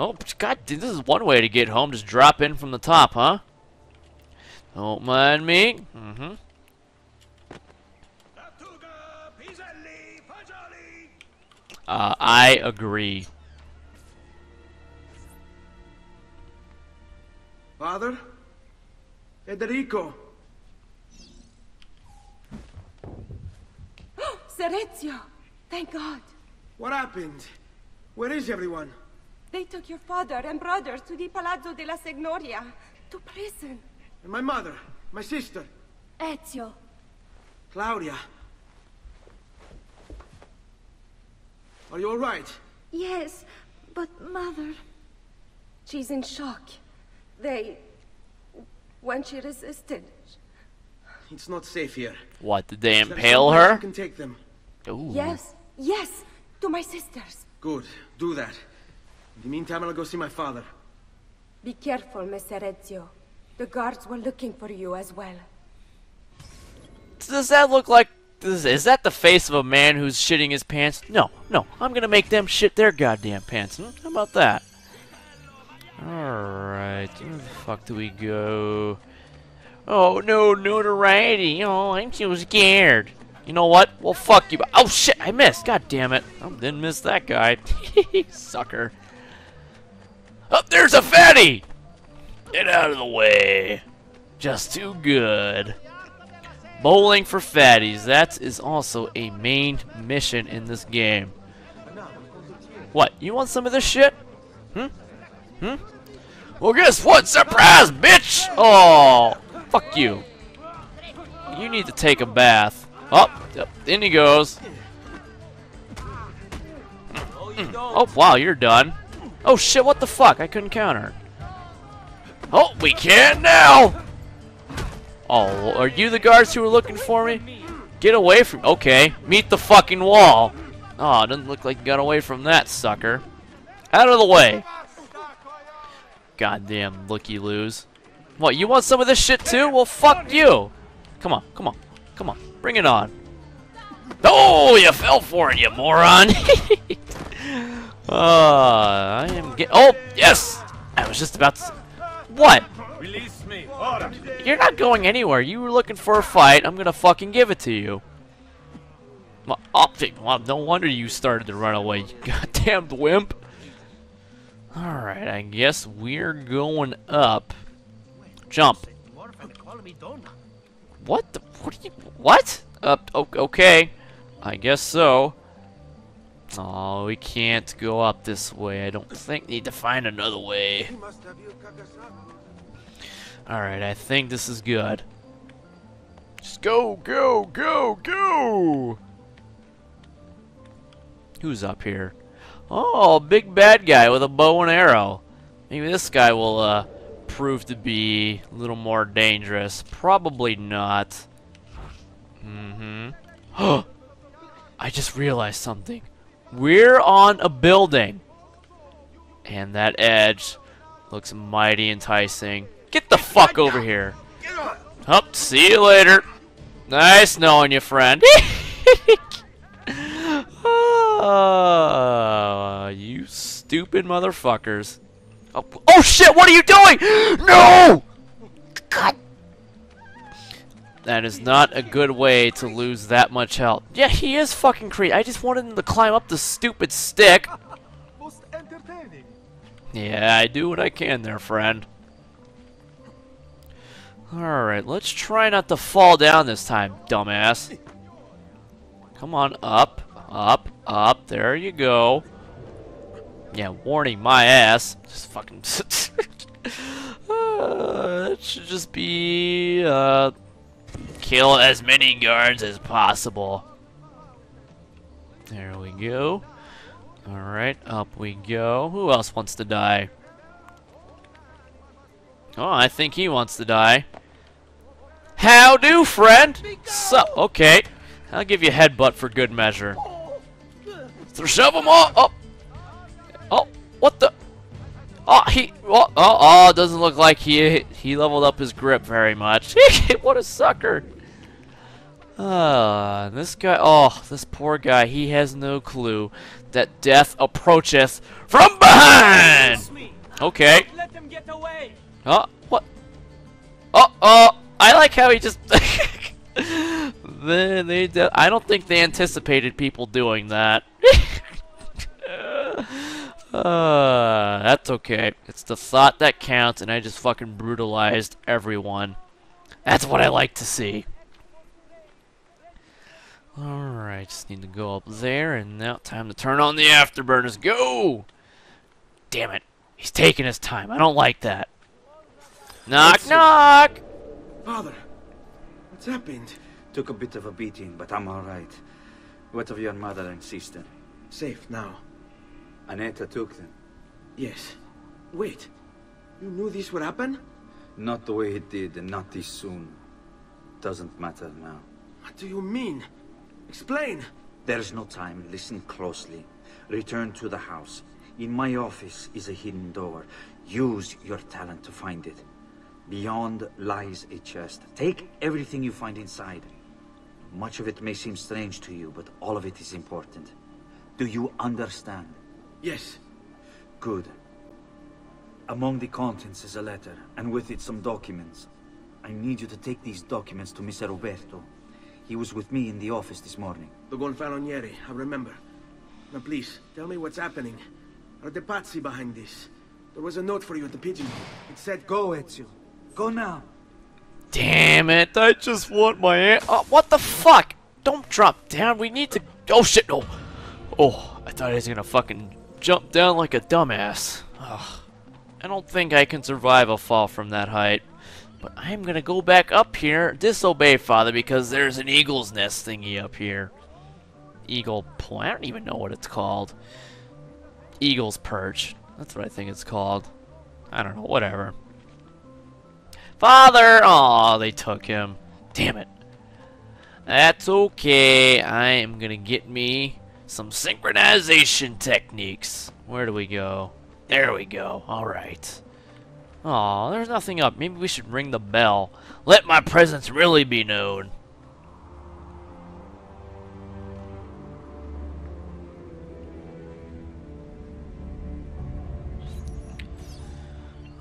Oh, God, this is one way to get home. Just drop in from the top, huh? Don't mind me. Mm-hmm. Uh, I agree. Father? Federico! Serezio! Thank God. What happened? Where is everyone? They took your father and brothers to the Palazzo della Signoria. To prison. And my mother? My sister? Ezio. Claudia? Are you alright? Yes, but mother... She's in shock. They... When she resisted... It's not safe here. What, did they impale her? You can take them. Ooh. Yes, yes, to my sisters. Good. Do that. In the meantime, I'll go see my father. Be careful, Messer Ezio. The guards were looking for you as well. Does that look like... Is, is that the face of a man who's shitting his pants? No, no. I'm gonna make them shit their goddamn pants. Hmm? How about that? Alright. Where the fuck do we go? Oh, no notoriety. Oh, I'm so scared. You know what? Well, fuck you. Oh, shit. I missed. God damn it. I didn't miss that guy. Sucker. Oh, there's a fatty! Get out of the way. Just too good. Bowling for fatties. That is also a main mission in this game. What? You want some of this shit? Hmm? Hmm? Well, guess what? Surprise, bitch! Oh, fuck you. You need to take a bath. Oh, yep, in he goes. Mm. Oh, wow, you're done. Oh, shit, what the fuck? I couldn't counter. Oh, we can now! Oh, are you the guards who were looking for me? Get away from- okay, meet the fucking wall. Oh, doesn't look like you got away from that, sucker. Out of the way. Goddamn looky-loos. What, you want some of this shit too? Well, fuck you. Come on, come on, come on. Bring it on. Oh, you fell for it, you moron. uh, I am get- Oh, yes! I was just about to- What? Release me. You're not going anywhere. You were looking for a fight. I'm gonna fucking give it to you. Optic. Well, no wonder you started to run away, you goddamn wimp. Alright, I guess we're going up. Jump. What the? What you? What? Uh, okay. I guess so. Oh, we can't go up this way. I don't think. Need to find another way. Alright, I think this is good. Just go, go, go, go! Who's up here? Oh, big bad guy with a bow and arrow. Maybe this guy will uh, prove to be a little more dangerous. Probably not. Mm-hmm. I just realized something. We're on a building. And that edge looks mighty enticing. Get the fuck over here. Up, see you later. Nice knowing you, friend. oh, you stupid motherfuckers. Oh, oh shit, what are you doing? No! That is not a good way to lose that much health. Yeah, he is fucking crazy. I just wanted him to climb up the stupid stick. Yeah, I do what I can there, friend. Alright, let's try not to fall down this time, dumbass. Come on, up, up, up. There you go. Yeah, warning my ass. Just fucking... uh, it should just be... Uh, kill as many guards as possible. There we go. Alright, up we go. Who else wants to die? Oh, I think he wants to die. How do, friend? So, okay. I'll give you a headbutt for good measure. So shove him off. Oh. Oh, what the? Oh, he. Oh, oh, oh, doesn't look like he he leveled up his grip very much. what a sucker. Ah, this guy. Oh, this poor guy. He has no clue that death approacheth from behind. Okay. Let them get away! Oh, what? Oh, oh! I like how he just. they, they, I don't think they anticipated people doing that. uh, that's okay. It's the thought that counts, and I just fucking brutalized everyone. That's what I like to see. Alright, just need to go up there, and now time to turn on the afterburners. Go! Damn it. He's taking his time. I don't like that. Knock, Let's see. knock! Father, what's happened? Took a bit of a beating, but I'm all right. What of your mother and sister? Safe now. Annetta took them. Yes. Wait. You knew this would happen? Not the way it did, and not this soon. Doesn't matter now. What do you mean? Explain. There's no time. Listen closely. Return to the house. In my office is a hidden door. Use your talent to find it. Beyond lies a chest. Take everything you find inside. Much of it may seem strange to you, but all of it is important. Do you understand? Yes. Good. Among the contents is a letter, and with it some documents. I need you to take these documents to Mr. Uberto. He was with me in the office this morning. The Gonfaloniere, I remember. Now please, tell me what's happening. Are the Pazzi behind this? There was a note for you at the pigeonhole. It said, Go, Ezio. Go now. Damn it, I just want my aunt. Oh, what the fuck? Don't drop down. We need to. Oh shit, no. Oh, I thought he was gonna fucking jump down like a dumbass. Ugh. I don't think I can survive a fall from that height. But I'm gonna go back up here, disobey father, because there's an eagle's nest thingy up here. Eagle point. I don't even know what it's called. Eagle's perch. That's what I think it's called. I don't know, whatever. Father! Aw, they took him. Damn it. That's okay. I am gonna get me some synchronization techniques. Where do we go? There we go. Alright. Aw, there's nothing up. Maybe we should ring the bell. Let my presence really be known.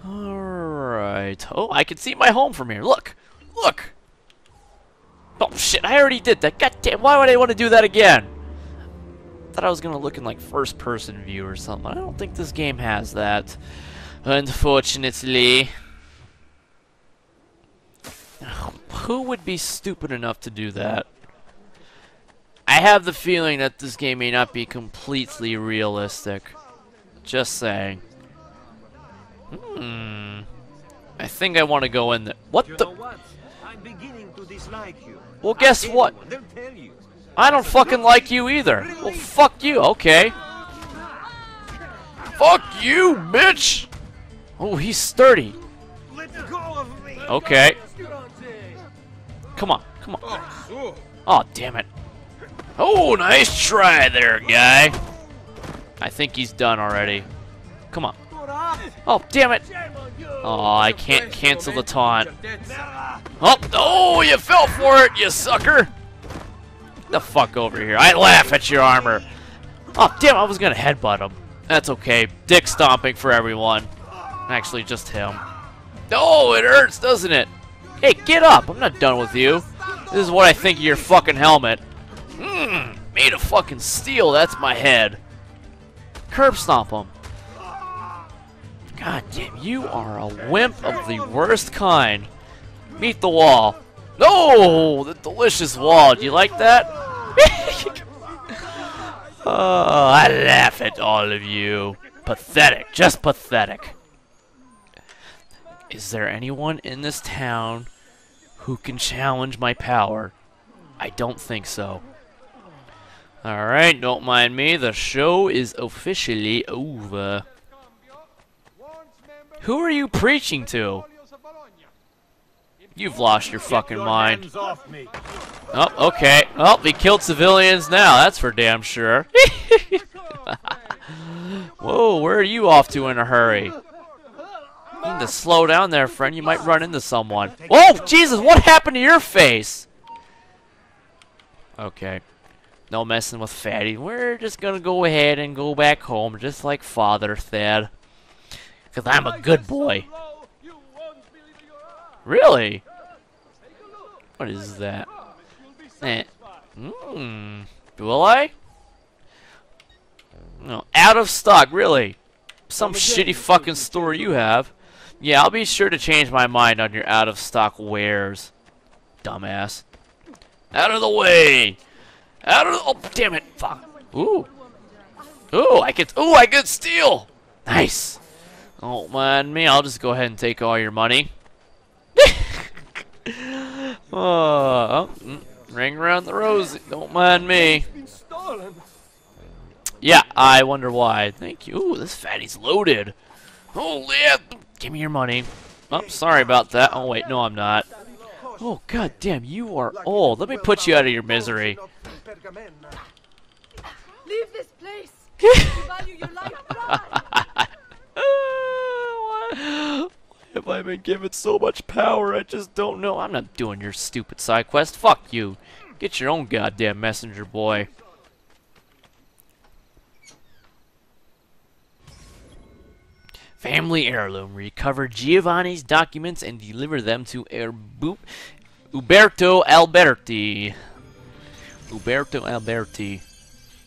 Alright. Oh, I can see my home from here. Look! Look! Oh shit, I already did that. God damn, why would I want to do that again? Thought I was gonna look in like first person view or something. I don't think this game has that. Unfortunately. Who would be stupid enough to do that? I have the feeling that this game may not be completely realistic. Just saying. Hmm. I think I want to go in there. What You the? know what? I'm beginning to dislike you. Well, guess what? anyone, They'll tell you. I don't fucking like you either. Well, fuck you. Okay. Fuck you, bitch. Oh, he's sturdy. Okay. Come on. Come on. Oh, damn it. Oh, nice try there, guy. I think he's done already. Come on. Oh, damn it. Oh, I can't cancel the taunt. Oh, oh, you fell for it, you sucker. The fuck over here. I laugh at your armor. Oh, damn, I was gonna headbutt him. That's okay. Dick stomping for everyone. Actually, just him. Oh, it hurts, doesn't it? Hey, get up. I'm not done with you. This is what I think of your fucking helmet. Mmm, made of fucking steel. That's my head. Curb stomp him. God damn, you are a wimp of the worst kind. Meet the wall. No, the delicious wall. Do you like that? oh, I laugh at all of you. Pathetic, just pathetic. Is there anyone in this town who can challenge my power? I don't think so. Alright, don't mind me. The show is officially over. Who are you preaching to? You've lost your fucking mind. Oh, okay. Oh, he killed civilians now. That's for damn sure. Whoa, where are you off to in a hurry? You need to slow down there, friend. You might run into someone. Oh, Jesus, what happened to your face? Okay. No messing with Fatty. We're just gonna go ahead and go back home, just like Father said. Because I'm a good boy. Really? What is that? Eh. Mmm. Will I? No. Out of stock, really? Some shitty fucking store you have. Yeah, I'll be sure to change my mind on your out of stock wares. Dumbass. Out of the way! Out of the, oh damn it! Fuck. Ooh. Ooh, I could ooh, I could steal! Nice. Don't mind me, I'll just go ahead and take all your money. oh, oh, mm, ring around the rosy. Don't mind me. Yeah, I wonder why. Thank you. Ooh, this fatty's loaded. Yeah. Give me your money. Oh, sorry about that. Oh, wait. No, I'm not. Oh, god damn. You are old. Let me put you out of your misery. Leave this place. you value your life. Run. Why have I been given so much power? I just don't know. I'm not doing your stupid side quest. Fuck you. Get your own goddamn messenger boy. Family heirloom. Recover Giovanni's documents and deliver them to Erbu Uberto Alberti. Uberto Alberti.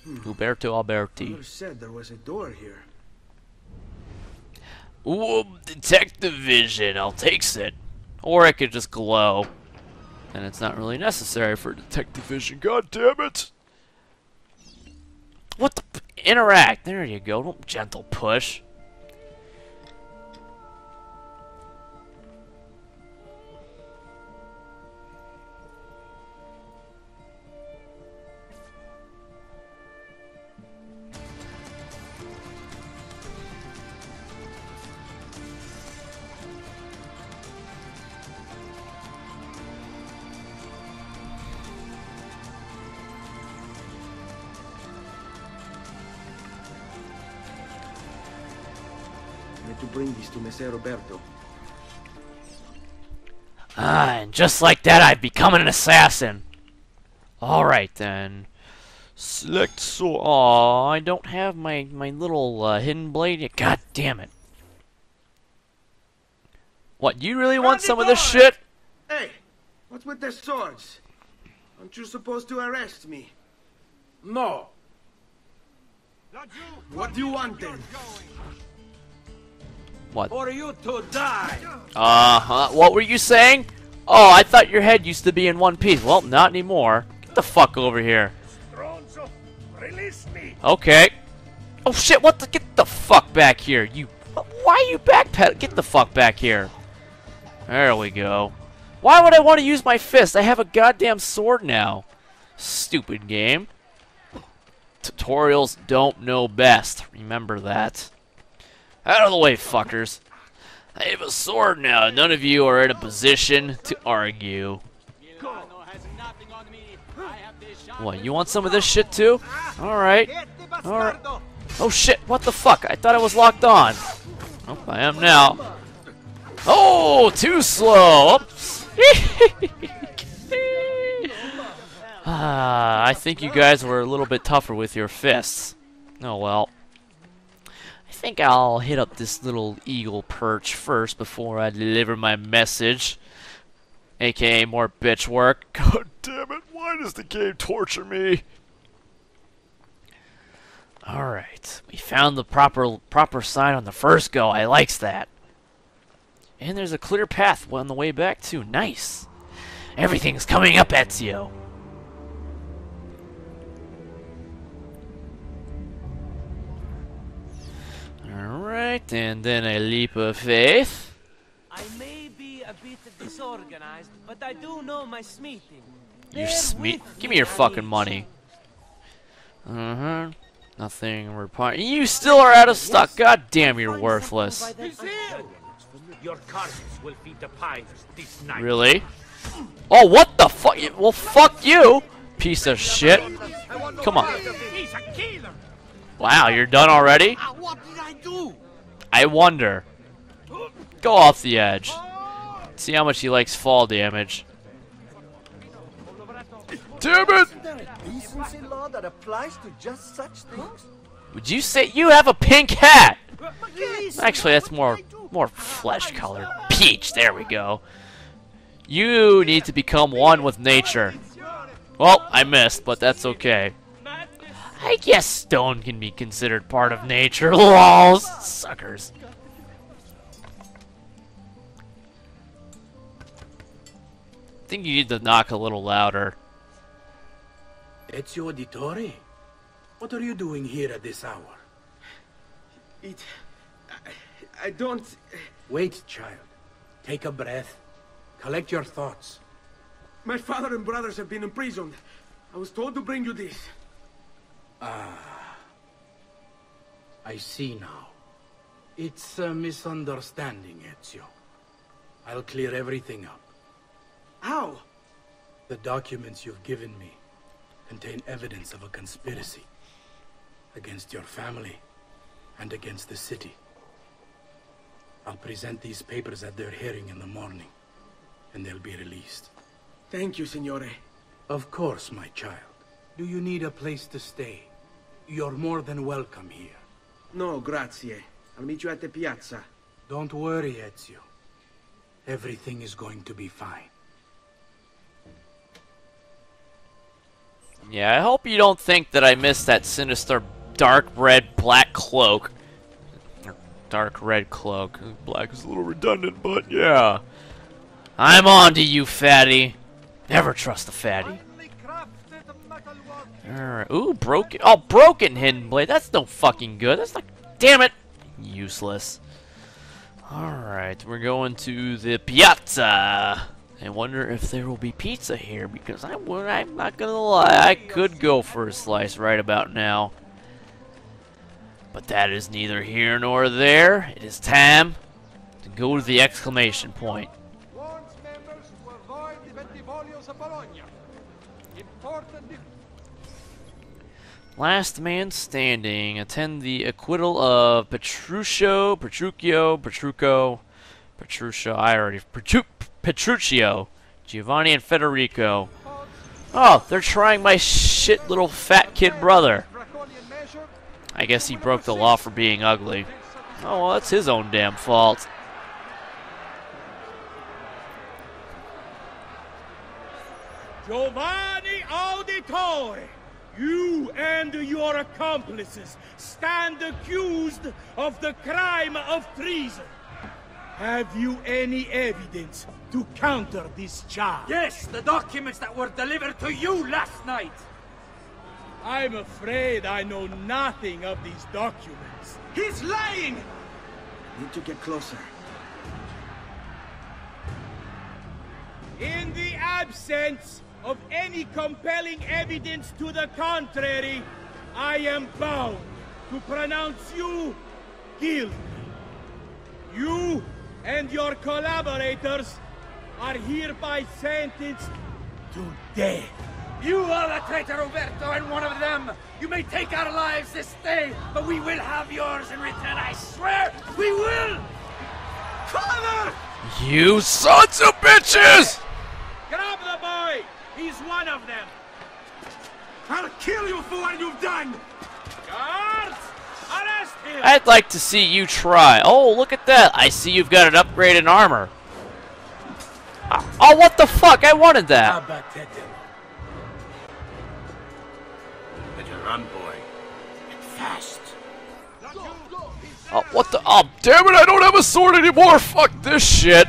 Hmm. Uberto Alberti. You said there was a door here. Ooh, detective vision. I'll take it. Or I could just glow. And it's not really necessary for detective vision. God damn it! What the? p- Interact. There you go. Don't gentle push. Bring these to Messer Uberto. Ah, and just like that, I've become an assassin. Alright then. Select so. Aw, I don't have my, my little uh, hidden blade yet. God damn it. What, you really want some of this shit? Hey, what's with the swords? Aren't you supposed to arrest me? No. What do you want then? What? For you to die! Uh-huh. What were you saying? Oh, I thought your head used to be in one piece. Well, not anymore. Get the fuck over here. Stronzo, release me! Okay. Oh shit, what the? Get the fuck back here. You. Why are you backpedal? Get the fuck back here. There we go. Why would I want to use my fist? I have a goddamn sword now. Stupid game. Tutorials don't know best. Remember that. Out of the way, fuckers. I have a sword now. None of you are in a position to argue. What, you want some of this shit too? Alright. Alright. Oh shit, what the fuck? I thought I was locked on. Oh, I am now. Oh, too slow. Oops. ah, I think you guys were a little bit tougher with your fists. Oh well. Think I'll hit up this little eagle perch first before I deliver my message. AKA more bitch work. God damn it, why does the game torture me? Alright, we found the proper proper sign on the first go. I likes that. And there's a clear path on the way back too. Nice. Everything's coming up, Ezio. Alright, and then a leap of faith. I may be a bit disorganized, but I do know my smithing. You Bear sme- with Give me, me your fucking money. Uh huh. Nothing repart. You still are out of stock. God damn, you're worthless. Your carcass will feed the pirates this night. Really? Oh, what the fuck? Well, fuck you, piece of shit. Come on. He's a killer! Wow, you're done already? Ah, what did I do? I wonder. Go off the edge. See how much he likes fall damage. Damn it! decency law that applies to just such things? Would you say you have a pink hat? Actually, that's more more flesh colored. Peach. There we go. You need to become one with nature. Well, I missed, but that's okay. I guess stone can be considered part of nature. Lols, suckers. I think you need to knock a little louder. Ezio Auditore? What are you doing here at this hour? It... I, I don't... Wait, child. Take a breath. Collect your thoughts. My father and brothers have been imprisoned. I was told to bring you this. Ah. I see now. It's a misunderstanding, Ezio. I'll clear everything up. How? The documents you've given me contain evidence of a conspiracy against your family and against the city. I'll present these papers at their hearing in the morning, and they'll be released. Thank you, Signore. Of course, my child. Do you need a place to stay? You're more than welcome here. No, grazie. I'll meet you at the piazza. Don't worry, Ezio. Everything is going to be fine. Yeah, I hope you don't think that I missed that sinister dark red black cloak. Dark red cloak. Black is a little redundant, but yeah. I'm on to you, fatty. Never trust a fatty. Alright. Ooh, broken. Oh, broken hidden blade. That's no fucking good. That's like, damn it. Useless. Alright, we're going to the piazza. I wonder if there will be pizza here because I would, I'm not gonna lie, I could go for a slice right about now. But that is neither here nor there. It is time to go to the exclamation point. warns members to avoid the Bentivoglios of Bologna. Important Last man standing. Attend the acquittal of Petruccio, Petruccio, Petrucco, Petruccio. I already Petru, Petruccio, Giovanni and Federico. Oh, they're trying my shit little fat kid brother. I guess he broke the law for being ugly. Oh, well, that's his own damn fault. Giovanni Auditore, you and your accomplices stand accused of the crime of treason. Have you any evidence to counter this charge? Yes, the documents that were delivered to you last night. I'm afraid I know nothing of these documents. He's lying! Need to get closer. In the absence of any compelling evidence to the contrary, I am bound to pronounce you guilty. You and your collaborators are hereby sentenced to death. You are the traitor, Uberto, and one of them. You may take our lives this day, but we will have yours in return. I swear, we will. Father! You sons of bitches! Grab the boy! He's one of them. I'll kill you for what you've done! Guards! Arrest him! I'd like to see you try. Oh, look at that. I see you've got an upgrade in armor. Oh, what the fuck? I wanted that. Abatetelo. Better run, boy. Fast. Oh, what the? Oh, damn it, I don't have a sword anymore. Fuck this shit.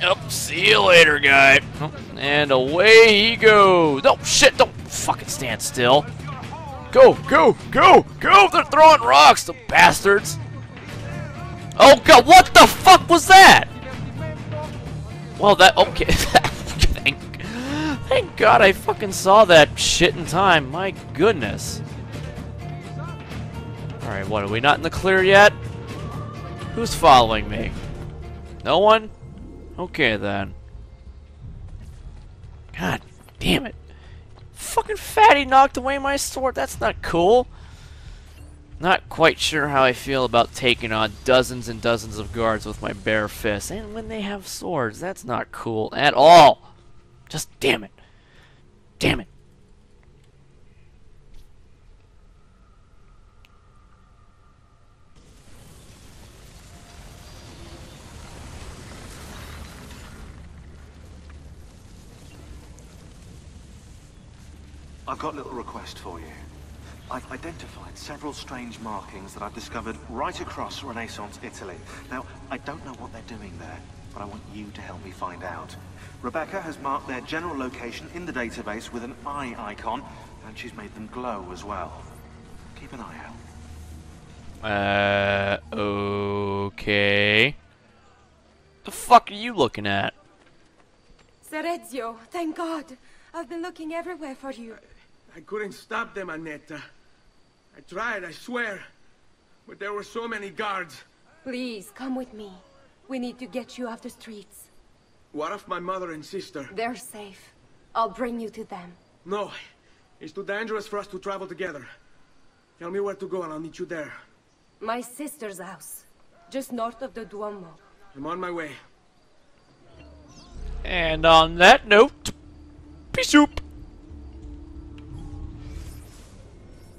Yep, see you later, guy. Oh, And away he goes. No, shit, don't fucking stand still. Go, go, go, go. They're throwing rocks, the bastards. Oh, God, what the fuck was that? Well, that, okay. thank, thank God I fucking saw that shit in time. My goodness. Alright, what, are we not in the clear yet? Who's following me? No one? Okay, then. God damn it. Fucking fatty knocked away my sword. That's not cool. Not quite sure how I feel about taking on dozens and dozens of guards with my bare fists. And when they have swords, that's not cool at all. Just damn it. Damn it. Got a little request for you. I've identified several strange markings that I've discovered right across Renaissance Italy. Now, I don't know what they're doing there, but I want you to help me find out. Rebecca has marked their general location in the database with an eye icon, and she's made them glow as well. Keep an eye out. Uh, okay. The fuck are you looking at? Serezio, thank God. I've been looking everywhere for you. I couldn't stop them, Annetta. I tried, I swear. But there were so many guards. Please, come with me. We need to get you off the streets. What of my mother and sister? They're safe. I'll bring you to them. No. It's too dangerous for us to travel together. Tell me where to go and I'll meet you there. My sister's house. Just north of the Duomo. I'm on my way. And on that note, peace soup.